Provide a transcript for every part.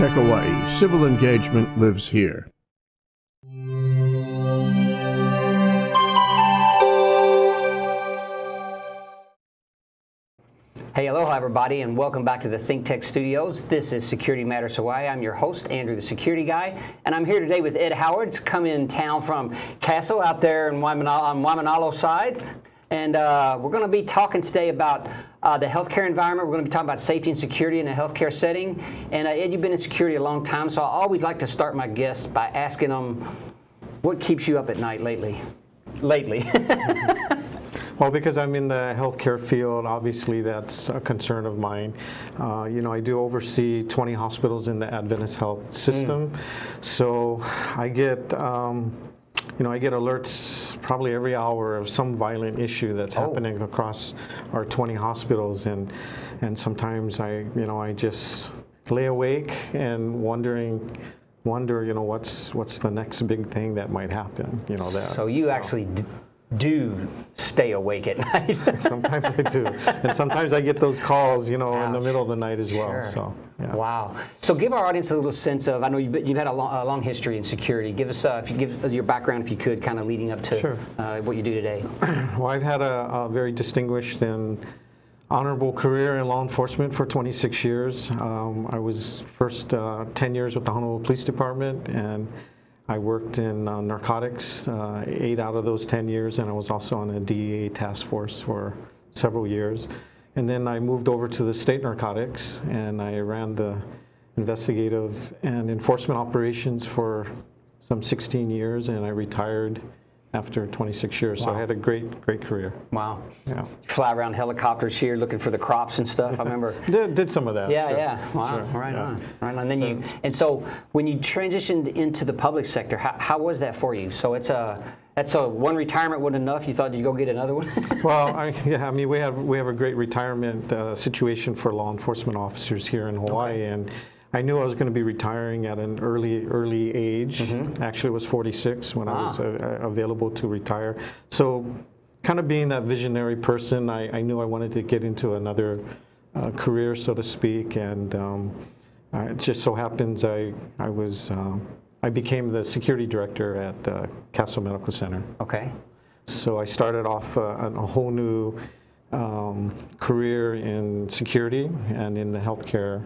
ThinkTech Hawaii. Civil engagement lives here. Hey, aloha everybody, and welcome back to the ThinkTech Studios. This is Security Matters Hawaii. I'm your host, Andrew the Security Guy, and I'm here today with Ed Howard. It's come in town from Castle out there in Waimanalo, on Waimanalo side. And uh, we're going to be talking today about uh, the healthcare environment. We're going to be talking about safety and security in a healthcare setting. And uh, Ed, you've been in security a long time, so I always like to start my guests by asking them, what keeps you up at night lately? Lately. Well, because I'm in the healthcare field, obviously that's a concern of mine. Uh, you know, I do oversee 20 hospitals in the Adventist Health System, mm. so I get. Um, you know, I get alerts probably every hour of some violent issue that's oh. happening across our 20 hospitals, and and sometimes I, you know, I just lay awake and wondering wonder, you know, what's what's the next big thing that might happen, you know, that. So you so. actually do stay awake at night. sometimes I do, and sometimes I get those calls, you know, Ouch. in the middle of the night as well. Sure. So, yeah. wow. So, give our audience a little sense of. I know you've, you've had a long, a long, history in security. Give us, uh, if you give your background, if you could, kind of leading up to sure. uh, what you do today. well, I've had a, a, very distinguished and honorable career in law enforcement for 26 years. Um, I was first uh, 10 years with the Honolulu Police Department and I worked in uh, narcotics uh, eight out of those 10 years, and I was also on a DEA task force for several years. And then I moved over to the state narcotics, and I ran the investigative and enforcement operations for some 16 years, and I retired after 26 years. Wow. So I had a great, great career. Wow. Yeah. Fly around helicopters here looking for the crops and stuff. I remember. did, did some of that. Yeah, sure. yeah. Wow. Sure. Right yeah. on. Right on. And then so, you and so when you transitioned into the public sector, how, how was that for you? So it's a that's a one retirement wasn't enough. You thought you'd go get another one? well, I, yeah. I mean, we have we have a great retirement uh, situation for law enforcement officers here in Hawaii, okay. and I knew I was going to be retiring at an early early age. Mm-hmm. Actually, it was 46 when I was uh, uh, available to retire. So, kind of being that visionary person, I, I knew I wanted to get into another uh, career, so to speak. And um, it just so happens I I was uh, I became the security director at the Castle Medical Center. Okay. So I started off uh, a whole new um, career in security and in the healthcare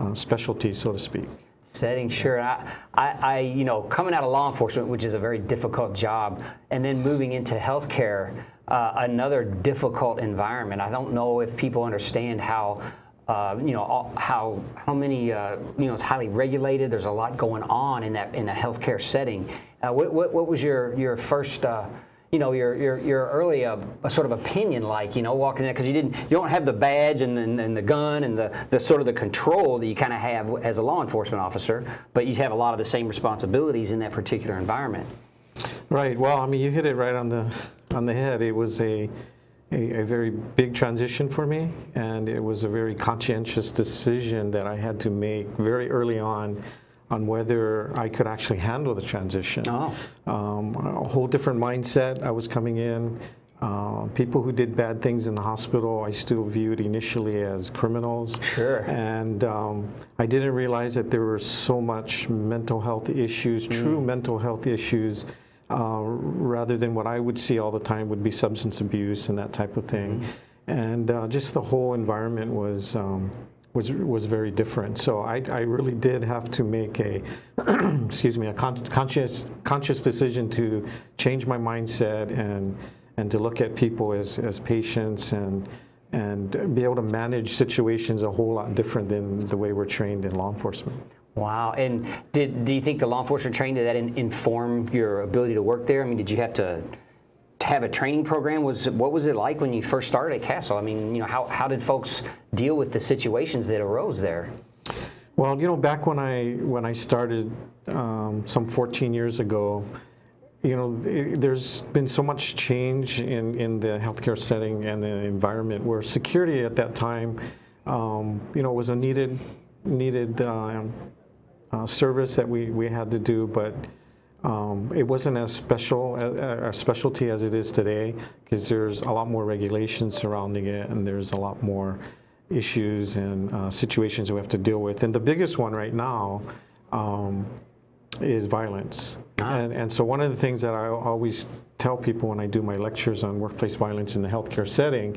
uh, specialty, so to speak. Setting sure. I, I, I, you know, coming out of law enforcement, which is a very difficult job, and then moving into healthcare, uh, another difficult environment. I don't know if people understand how uh, you know how how many uh, you know it's highly regulated. There's a lot going on in that in a healthcare setting. Uh, what, what, what was your your first uh, you know your your, your early uh, sort of opinion like you know walking in because you didn't you don't have the badge and, and, and, the gun and the, the sort of the control that you kind of have as a law enforcement officer but you have a lot of the same responsibilities in that particular environment. Right. Well i mean you hit it right on the on the head. It was a a, a very big transition for me and it was a very conscientious decision that i had to make very early on on whether I could actually handle the transition. Oh. Um, a whole different mindset. I was coming in. Uh, people who did bad things in the hospital, I still viewed initially as criminals. Sure. And um, I didn't realize that there were so much mental health issues, mm. true mental health issues, uh, rather than what I would see all the time would be substance abuse and that type of thing. Mm. And uh, just the whole environment was. Um, was was very different. So I, I really did have to make a excuse me a con- conscious conscious decision to change my mindset and and to look at people as as patients and and be able to manage situations a whole lot different than the way we're trained in law enforcement. Wow. And did do you think the law enforcement training did that in, inform your ability to work there? I mean, did you have to have a training program? Was what was it like when you first started at Castle? I mean, you know, how, how did folks deal with the situations that arose there? Well, you know, back when I when I started um, some 14 years ago, you know, it, there's been so much change in, in the healthcare setting and the environment where security at that time, um, you know, was a needed needed uh, uh, service that we, we had to do, but um, it wasn't as special a, a, specialty as it is today because there's a lot more regulations surrounding it and there's a lot more issues and uh, situations we have to deal with. And the biggest one right now um, is violence. And, and so one of the things that I always tell people when I do my lectures on workplace violence in the healthcare setting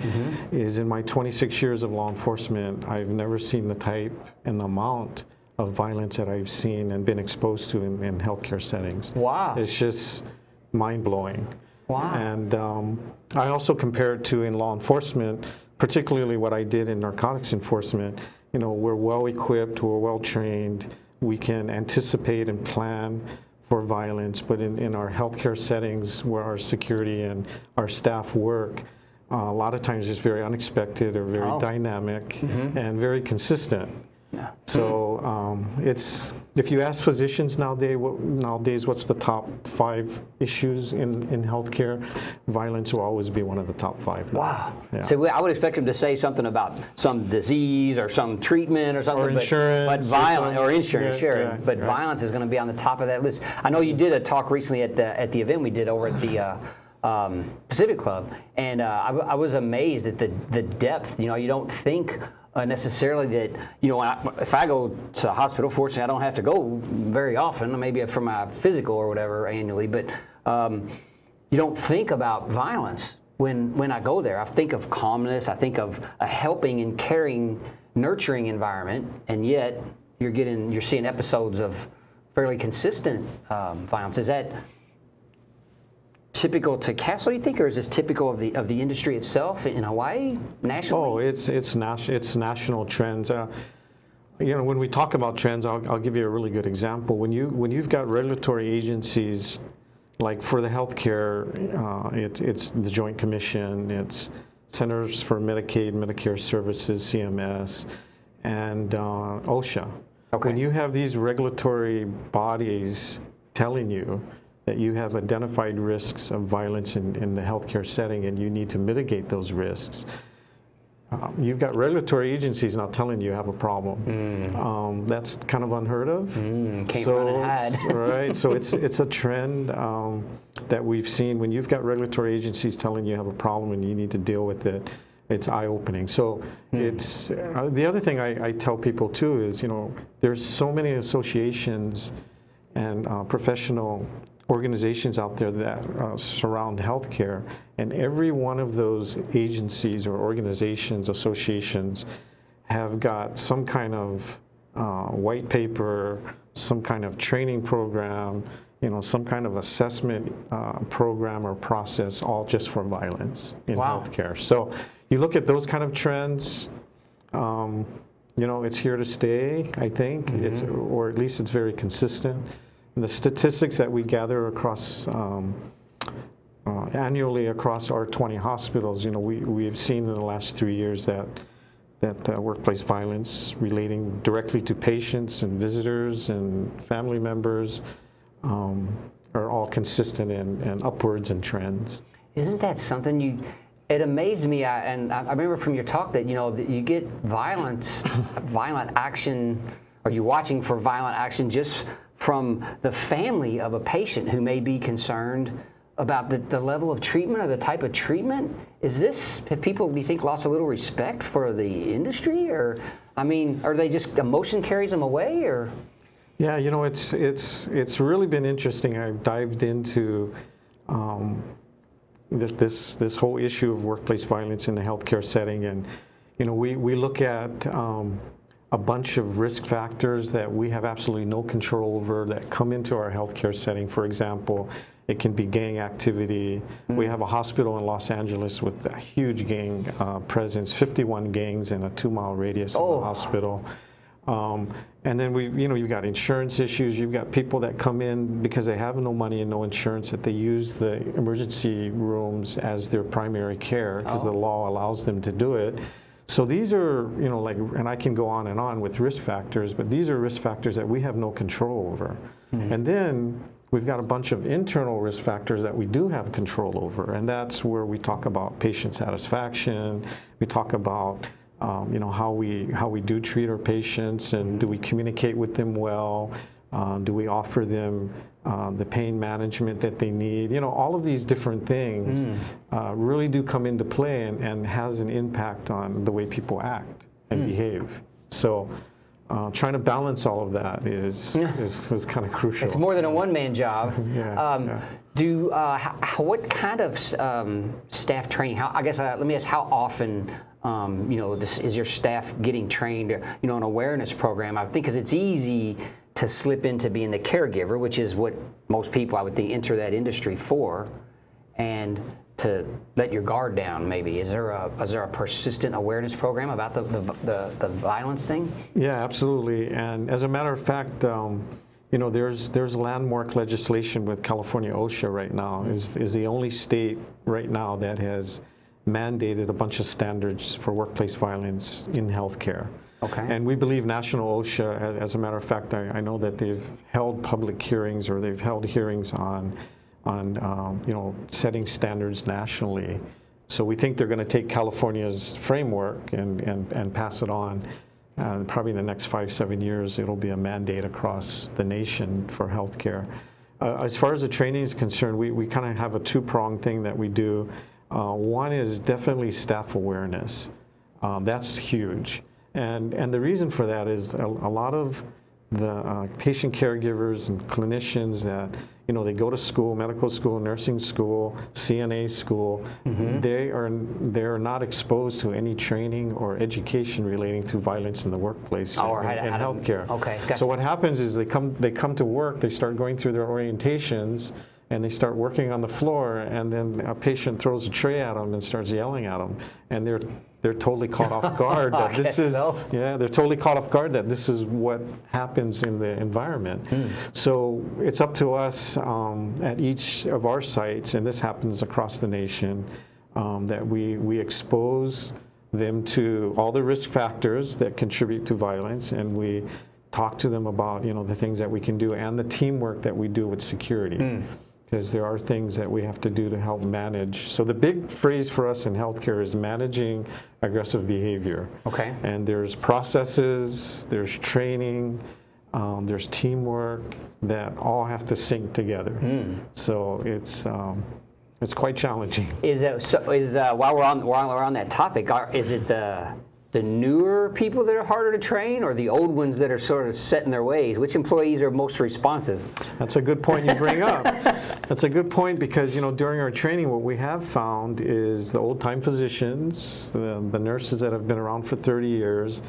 is in my 26 years of law enforcement, I've never seen the type and the amount of violence that I've seen and been exposed to in, in healthcare settings. Wow. It's just mind blowing. Wow. And um, I also compare it to in law enforcement, particularly what I did in narcotics enforcement. You know, we're well equipped, we're well trained, we can anticipate and plan for violence, but in, in our healthcare settings where our security and our staff work, uh, a lot of times it's very unexpected or very Oh. dynamic and very consistent. So um, it's if you ask physicians nowadays, what, nowadays what's the top five issues in, in healthcare, violence will always be one of the top five. now. Wow. Yeah. So we- I would expect him to say something about some disease or some treatment or something. Or but- insurance But, or violence, some- or insurance, yeah, sure. yeah, but right. violence is going to be on the top of that list. I know you did a talk recently at the, at the event we did over at the uh, um, Pacific Club, and uh, I, was amazed at the, the depth. You know, you don't think uh, necessarily that, you know, I, if I go to a hospital, fortunately, I don't have to go very often, maybe for my physical or whatever annually, but um, you don't think about violence when when I go there. I think of calmness. I think of a helping and caring, nurturing environment, and yet you're getting you're seeing episodes of fairly consistent um, violence. Is that typical to Castle? You think, or is this typical of the of the industry itself in Hawaii nationally? Oh, it's it's nas- it's national trends. Uh, you know, when we talk about trends, I'll, I'll give you a really good example. When you when you've got regulatory agencies, like for the healthcare, uh, it's it's the Joint Commission, it's Centers for Medicaid, Medicare Services, CMS, and uh, OSHA. Okay. When you have these regulatory bodies telling you that you have identified risks of violence in, in the healthcare setting and you need to mitigate those risks, uh, you've got regulatory agencies not telling you you have a problem. Um, that's kind of unheard of. Mm, run right. So it's it's a trend um, that we've seen when you've got regulatory agencies telling you you have a problem and you need to deal with it. It's eye-opening. So it's uh, the other thing I, I tell people too is you know there's so many associations and uh, professional organizations out there that uh, surround healthcare, and every one of those agencies or organizations, associations, have got some kind of uh, white paper, some kind of training program, you know, some kind of assessment uh, program or process, all just for violence in Wow. healthcare. So you look at those kind of trends. Um, you know, it's here to stay. I think it's, or at least it's very consistent. The statistics that we gather across um, uh, annually across our 20 hospitals, you know, we we have seen in the last three years that that uh, workplace violence relating directly to patients and visitors and family members um, are all consistent and, and upwards in trends. Isn't that something you? It amazed me, I, and I I remember from your talk that you know that you get violence, violent action. Are you watching for violent action just from the family of a patient who may be concerned about the, the level of treatment or the type of treatment? Is this have people do you think lost a little respect for the industry, or I mean, are they just emotion carries them away, or? Yeah, you know, it's it's it's really been interesting. I've dived into um, this this this whole issue of workplace violence in the healthcare setting, and you know, we we look at um, a bunch of risk factors that we have absolutely no control over that come into our healthcare setting. For example, it can be gang activity. We have a hospital in Los Angeles with a huge gang uh, presence, 51 gangs in a two-mile radius of Oh. the hospital. Um, and then we, you know, you've got insurance issues. You've got people that come in because they have no money and no insurance that they use the emergency rooms as their primary care because the law allows them to do it. So these are, you know, like, and I can go on and on with risk factors, but these are risk factors that we have no control over. And then we've got a bunch of internal risk factors that we do have control over, and that's where we talk about patient satisfaction. We talk about um, you know how we how we do treat our patients, and do we communicate with them well? Uh, do we offer them uh, the pain management that they need? You know, all of these different things uh, really do come into play and, and has an impact on the way people act and behave. So uh, trying to balance all of that is, is, is kind of crucial. It's more than a one-man job. Yeah, um, yeah. Do uh, how, what kind of um, staff training? How, I guess uh, let me ask: How often, um, you know, this, is your staff getting trained? You know, an awareness program. I think because it's easy to slip into being the caregiver, which is what most people I would think enter that industry for, and to let your guard down. Maybe is there a is there a persistent awareness program about the the, the, the violence thing? Yeah, absolutely. And as a matter of fact, um, you know, there's there's landmark legislation with California OSHA right now. Is is the only state right now that has mandated a bunch of standards for workplace violence in healthcare. Okay. And we believe National OSHA, as a matter of fact, I, I know that they've held public hearings or they've held hearings on, on um, you know, setting standards nationally. So we think they're going to take California's framework and, and, and pass it on. And probably in the next five, seven years, it'll be a mandate across the nation for healthcare. Uh, as far as the training is concerned, we, we kind of have a two-pronged thing that we do. Uh, one is definitely staff awareness. Um, that's huge. And, and the reason for that is a, a lot of the uh, patient caregivers and clinicians that, you know, they go to school, medical school, nursing school, CNA school, they are they're not exposed to any training or education relating to violence in the workplace Oh, or and, and healthcare. okay, gotcha. So what happens is they come they come to work, they start going through their orientations, and they start working on the floor, and then a patient throws a tray at them and starts yelling at them, and they're they're totally caught off guard that this is so. yeah they're totally caught off guard that this is what happens in the environment. So it's up to us um, at each of our sites, and this happens across the nation, um, that we we expose them to all the risk factors that contribute to violence, and we talk to them about you know the things that we can do and the teamwork that we do with security because there are things that we have to do to help manage. So the big phrase for us in healthcare is managing aggressive behavior. Okay. And there's processes, there's training, um, there's teamwork that all have to sync together. So it's um, it's quite challenging. Is it so? Is uh, while we're on while we're on that topic, are, is it the the newer people that are harder to train, or the old ones that are sort of set in their ways? Which employees are most responsive? That's a good point you bring up. That's a good point because you know during our training, what we have found is the old-time physicians, the, the nurses that have been around for 30 years,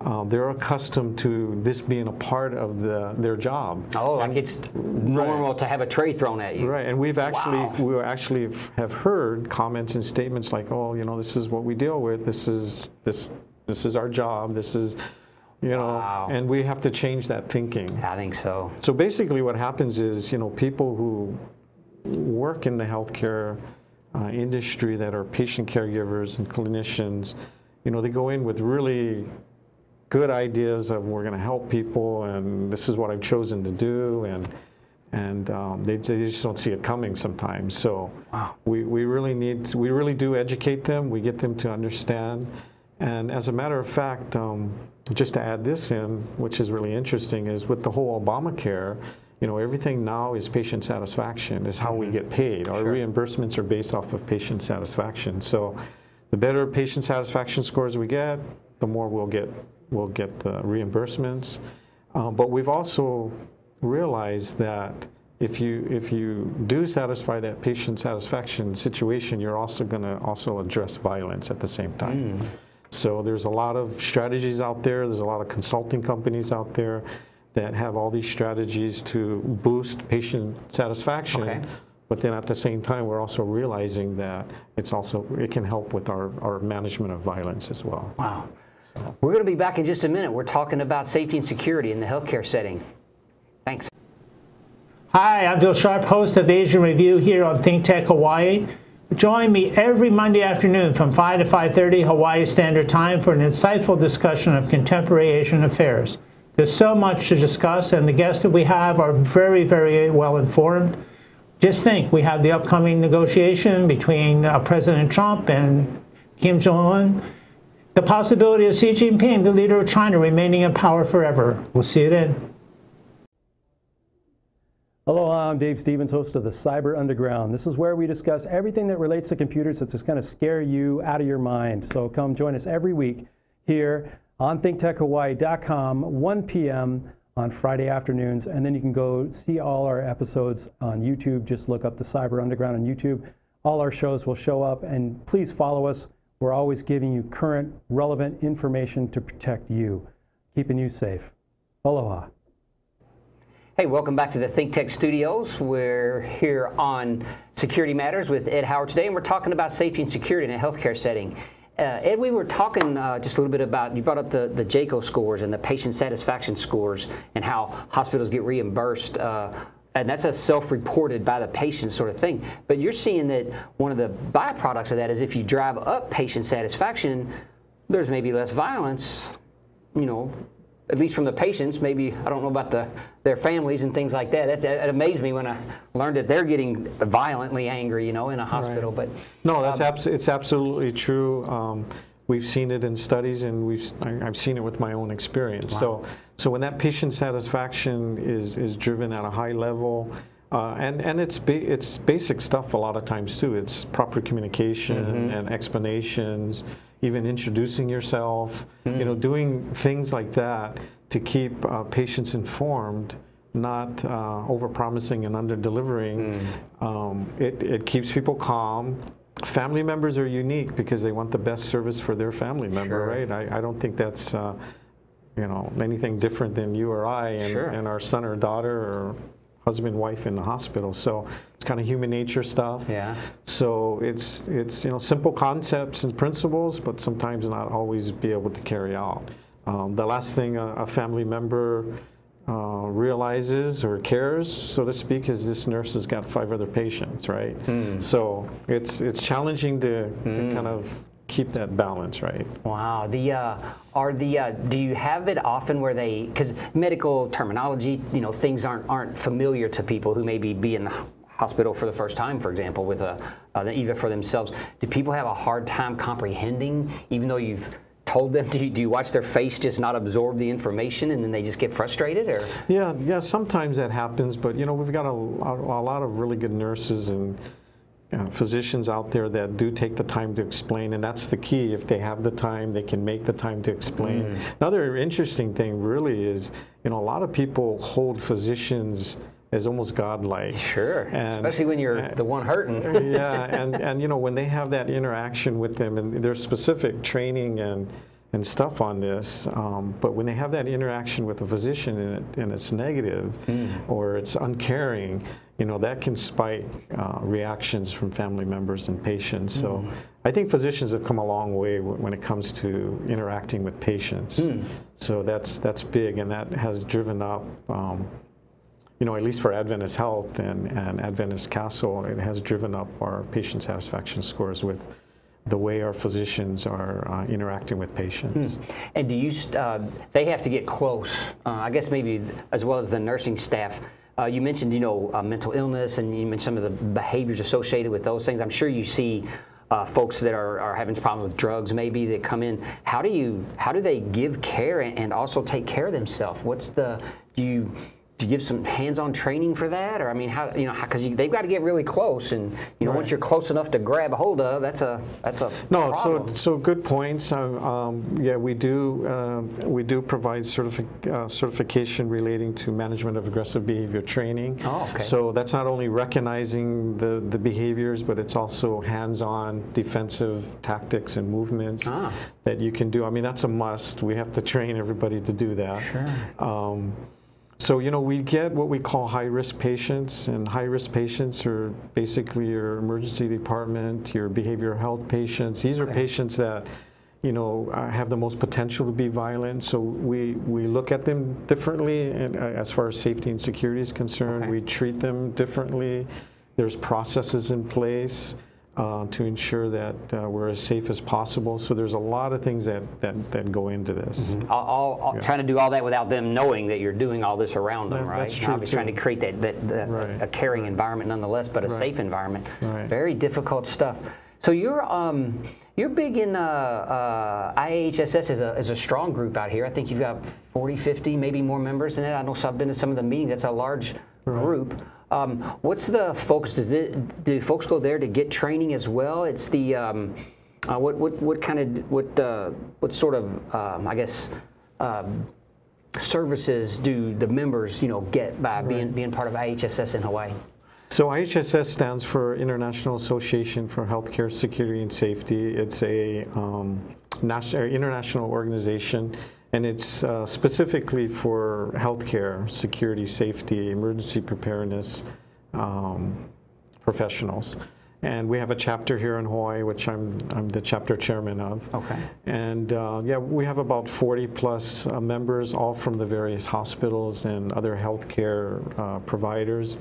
um, they're accustomed to this being a part of the, their job. Oh, like it's normal to have a tray thrown at you. Right, and we've actually Wow. we actually have heard comments and statements like, "Oh, you know, this is what we deal with. This is this this is our job. This is, you know," Wow. and we have to change that thinking. I think so. So basically, what happens is, you know, people who work in the healthcare uh, industry that are patient caregivers and clinicians, you know, they go in with really good ideas of we're going to help people and this is what I've chosen to do and and um, they, they just don't see it coming sometimes. So we, we really need we really do educate them. We get them to understand. And as a matter of fact, um, just to add this in, which is really interesting, is with the whole Obamacare, you know, everything now is patient satisfaction, is how we get paid. Our Sure. reimbursements are based off of patient satisfaction. So the better patient satisfaction scores we get, the more we'll get we'll get the reimbursements. Um, but we've also realized that if you if you do satisfy that patient satisfaction situation, you're also going to also address violence at the same time. So there's a lot of strategies out there. There's a lot of consulting companies out there that have all these strategies to boost patient satisfaction. Okay. But then at the same time, we're also realizing that it's also it can help with our, our management of violence as well. Wow. We're going to be back in just a minute. We're talking about safety and security in the healthcare setting. Thanks. Hi, I'm Bill Sharp, host of Asian Review here on Think Tech Hawaii. Join me every Monday afternoon from 5 to 5:30 Hawaii Standard Time for an insightful discussion of contemporary Asian affairs. There's so much to discuss, and the guests that we have are very, very well informed. Just think, we have the upcoming negotiation between uh, President Trump and Kim Jong Un. The possibility of Xi Jinping, the leader of China, remaining in power forever. We'll see you then. Hello, I'm Dave Stevens, host of the Cyber Underground. This is where we discuss everything that relates to computers that's just going to scare you out of your mind. So come join us every week here on thinktechhawaii.com, 1 p.m. on Friday afternoons. And then you can go see all our episodes on YouTube. Just look up the Cyber Underground on YouTube. All our shows will show up. And please follow us. We're always giving you current, relevant information to protect you, keeping you safe. Aloha. Hey, welcome back to the Think Tech Studios. We're here on Security Matters with Ed Howard today, and we're talking about safety and security in a healthcare setting. Uh, Ed, we were talking uh, just a little bit about, you brought up the, the JCAHO scores and the patient satisfaction scores and how hospitals get reimbursed. Uh, and that's a self-reported by the patient sort of thing. But you're seeing that one of the byproducts of that is if you drive up patient satisfaction, there's maybe less violence, you know, at least from the patients, maybe I don't know about the their families and things like that. That's, it amazed me when I learned that they're getting violently angry, you know, in a hospital. Right. But no, that's um, abs- it's absolutely true. Um, we've seen it in studies, and we've I, have seen it with my own experience. Wow. So so when that patient satisfaction is is driven at a high level. Uh, and and it's ba it's basic stuff a lot of times too. It's proper communication mm -hmm. and explanations even introducing yourself, mm. you know, doing things like that to keep uh, patients informed, not uh, overpromising and under-delivering. Mm. Um, it, it keeps people calm. Family members are unique because they want the best service for their family member, sure. right? I, I don't think that's, uh, you know, anything different than you or I and, sure. and our son or daughter or husband wife in the hospital so it's kind of human nature stuff yeah so it's it's you know simple concepts and principles but sometimes not always be able to carry out um, the last thing a, a family member uh, realizes or cares, so to speak, is this nurse has got five other patients, right? Mm. So it's it's challenging to, mm. to kind of keep that balance, right? Wow. The uh, are the uh, do you have it often where they because medical terminology, you know, things aren't aren't familiar to people who maybe be in the hospital for the first time, for example, with a uh, either for themselves. Do people have a hard time comprehending, even though you've told them? Do you, do you watch their face just not absorb the information and then they just get frustrated? Or yeah, yeah, sometimes that happens. But you know, we've got a, a, a lot of really good nurses and uh, physicians out there that do take the time to explain, and that's the key. If they have the time, they can make the time to explain. Mm. Another interesting thing really is, you know, a lot of people hold physicians as almost godlike. Sure, and, especially when you're uh, the one hurting. yeah, and, and you know, when they have that interaction with them, and there's specific training and and stuff on this, um, but when they have that interaction with a physician and, it, and it's negative mm. or it's uncaring, you know, that can spike uh, reactions from family members and patients. Mm. So I think physicians have come a long way when it comes to interacting with patients. Mm. So that's, that's big and that has driven up um, you know, at least for Adventist Health and, and Adventist Castle, it has driven up our patient satisfaction scores with the way our physicians are uh, interacting with patients. Hmm. And do you, uh, they have to get close, uh, I guess maybe as well as the nursing staff. Uh, you mentioned, you know, uh, mental illness and you mentioned some of the behaviors associated with those things. I'm sure you see uh, folks that are, are having problems with drugs maybe that come in. How do you, how do they give care and, and also take care of themselves? What's the, do you, do you give some hands-on training for that, or I mean, how you know, because they've got to get really close, and you know, right. once you're close enough to grab a hold of, that's a that's a no. Problem. So so good points. Um, um, yeah, we do um, we do provide certific, uh, certification relating to management of aggressive behavior training. Oh, okay. So that's not only recognizing the the behaviors, but it's also hands-on defensive tactics and movements ah. that you can do. I mean, that's a must. We have to train everybody to do that. Sure. Um, so, you know, we get what we call high-risk patients, and high-risk patients are basically your emergency department, your behavioral health patients. These are patients that, you know, uh, have the most potential to be violent. So we, we look at them differently and, uh, as far as safety and security is concerned. Okay. We treat them differently. There's processes in place uh, to ensure that uh, we're as safe as possible. So there's a lot of things that, that, that go into this. Mm -hmm. all, all yeah. Trying to do all that without them knowing that you're doing all this around them, that, right? That's true Obviously trying to create that, that, that right. a, caring environment nonetheless, but a right. safe environment. Right. Very difficult stuff. So you're um, you're big in uh, uh, IAHSS is a, is a strong group out here. I think you've got 40, 50, maybe more members than that. I know so I've been to some of the meetings. That's a large group. Um, what's the focus? Does it, do folks go there to get training as well? It's the um, Uh, what, what, what kind of, what, uh, what sort of, um, I guess, um, services do the members, you know, get by being, being part of IHSS in Hawaii? So IHSS stands for International Association for Healthcare Security and Safety. It's a um, national, international organization, and it's uh, specifically for healthcare security, safety, emergency preparedness um, professionals. And we have a chapter here in Hawaii, which I'm, I'm the chapter chairman of. Okay. And uh, yeah, we have about 40 plus uh, members, all from the various hospitals and other healthcare uh, providers.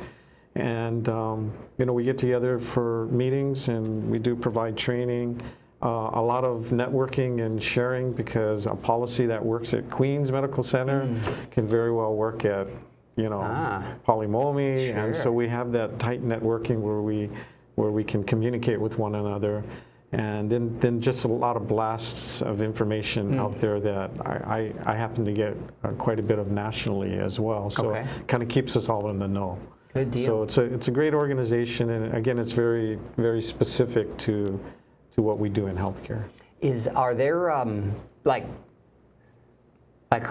And um, you know, we get together for meetings, and we do provide training. Uh, a lot of networking and sharing because a policy that works at Queens Medical Center can very well work at, you know, Ah. Pali Momi, and so we have that tight networking where we where we can communicate with one another, and then then just a lot of blasts of information Hmm. out there that I, I, I happen to get uh, quite a bit of nationally as well. So Okay. it kind of keeps us all in the know. Good deal. So it's a it's a great organization, and again, it's very very specific to to what we do in healthcare. Is are there um, like like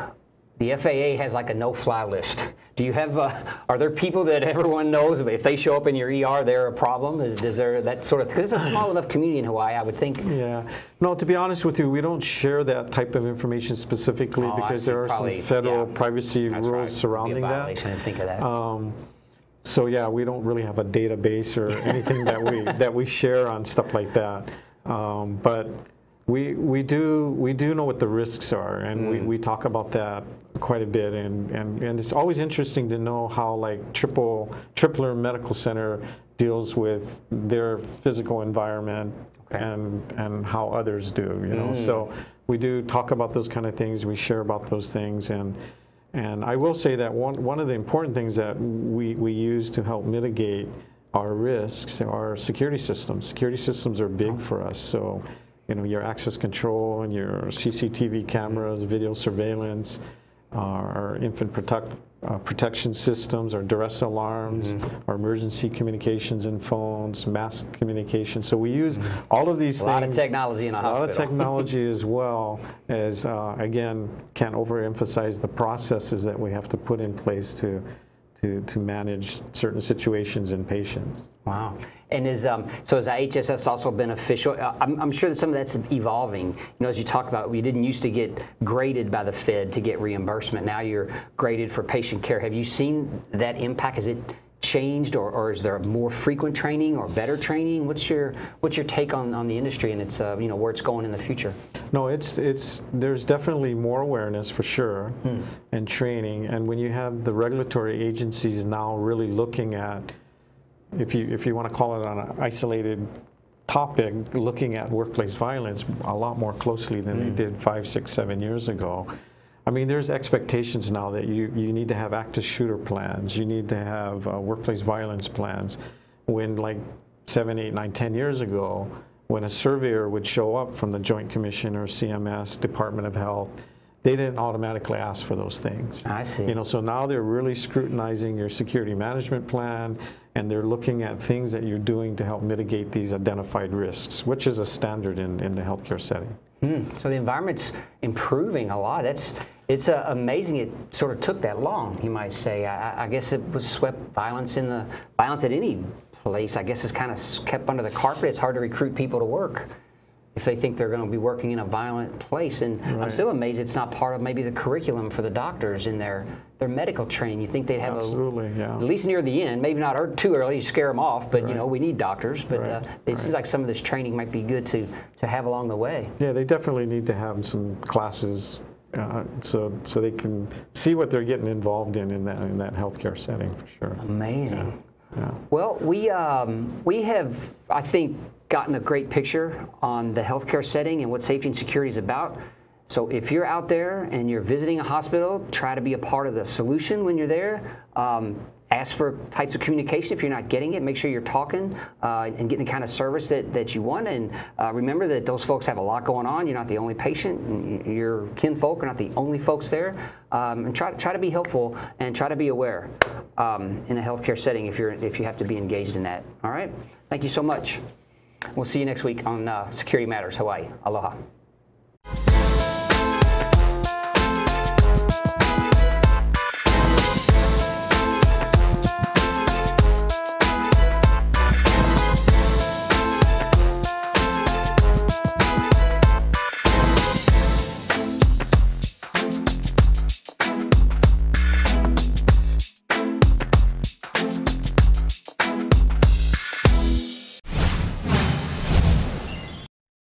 the FAA has like a no-fly list? Do you have? Uh, are there people that everyone knows if they show up in your ER, they're a problem? Is, is there that sort of? Because it's a small enough community in Hawaii, I would think. Yeah. No, to be honest with you, we don't share that type of information specifically Oh, because there are Probably, some federal yeah. privacy rules right. Would be a surrounding that. I didn't think of that. Um, so yeah, we don't really have a database or anything that we that we share on stuff like that. Um, but we we do we do know what the risks are, and we, we talk about that quite a bit. And, and and it's always interesting to know how like triple Tripler Medical Center deals with their physical environment Okay. and and how others do. You know, so we do talk about those kind of things. We share about those things and. And I will say that one, one of the important things that we, we use to help mitigate our risks our security systems. Security systems are big for us. So, you know, your access control and your CCTV cameras, video surveillance, our infant protect, uh, protection systems, our duress alarms, Mm-hmm. our emergency communications and phones, mass communication. So we use all of these Mm-hmm. a lot of technology in a A lot of technology as well as, uh, again, can't overemphasize the processes that we have to put in place to, to, to manage certain situations in patients. Wow. And is um, so is IHSS also beneficial? Uh, I'm, I'm sure that some of that's evolving. You know, as you talk about, we didn't used to get graded by the Fed to get reimbursement. Now you're graded for patient care. Have you seen that impact? Is it changed, or, or is there more frequent training or better training? What's your what's your take on, on the industry and its uh, you know where it's going in the future? No, it's it's there's definitely more awareness for sure, and training. And when you have the regulatory agencies now really looking at, if you if you want to call it on an isolated topic, looking at workplace violence a lot more closely than they did five, six, seven years ago. I mean, there's expectations now that you, you need to have active shooter plans. You need to have uh, workplace violence plans. When like seven, eight, nine, ten years ago, when a surveyor would show up from the Joint Commission or CMS, Department of Health, they didn't automatically ask for those things. I see. You know, so now they're really scrutinizing your security management plan, and they're looking at things that you're doing to help mitigate these identified risks, which is a standard in, in the healthcare setting. Hmm. So the environment's improving a lot. That's it's uh, amazing. It sort of took that long, you might say. I, I- I guess it was swept violence in the violence at any place. I guess it's kind of kept under the carpet. It's hard to recruit people to work if they think they're going to be working in a violent place. And I'm still amazed it's not part of maybe the curriculum for the doctors in their their medical training. You think they'd have Absolutely, a, yeah. at least near the end, maybe not too early, you scare them off. But you know we need doctors. But uh, Right, it seems like some of this training might be good to to have along the way. Yeah, they definitely need to have some classes uh, so so they can see what they're getting involved in in that in that healthcare setting for sure. Amazing. Yeah. Well, we um, we have, I think, gotten a great picture on the healthcare setting and what safety and security is about. So if you're out there and you're visiting a hospital, try to be a part of the solution when you're there. Um, ask for types of communication if you're not getting it. Make sure you're talking uh, and getting the kind of service that, that you want. And uh, remember that those folks have a lot going on. You're not the only patient. Your kinfolk are not the only folks there. Um, and try, try to be helpful and try to be aware um, in a healthcare setting if, you're, if you have to be engaged in that. All right? Thank you so much. We'll see you next week on uh, Security Matters Hawaii. Aloha.